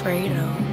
afraid of.